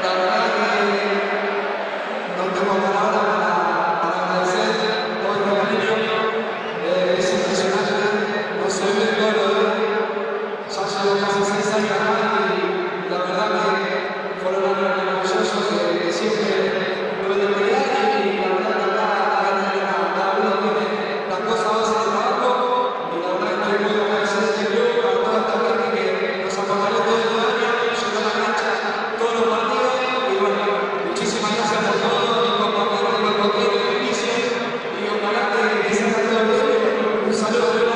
따라 Sanchez.